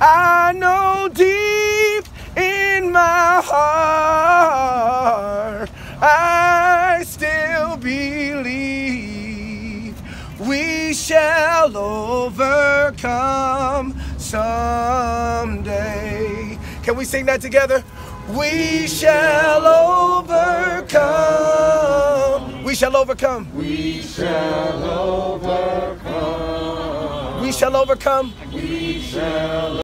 I know deep in my heart, I still believe we shall overcome someday. Can we sing that together? We shall overcome. We shall overcome. We shall overcome. We shall overcome. We shall